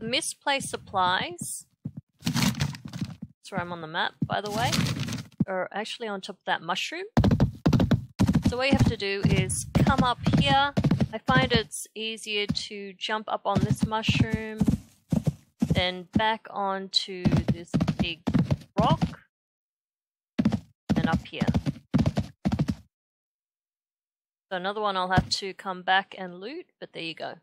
misplaced supplies. That's where I'm on the map, by the way. Or actually on top of that mushroom. So what you have to do is come up here. I find it's easier to jump up on this mushroom, then back onto this big rock, and up here. So another one I'll have to come back and loot, but there you go.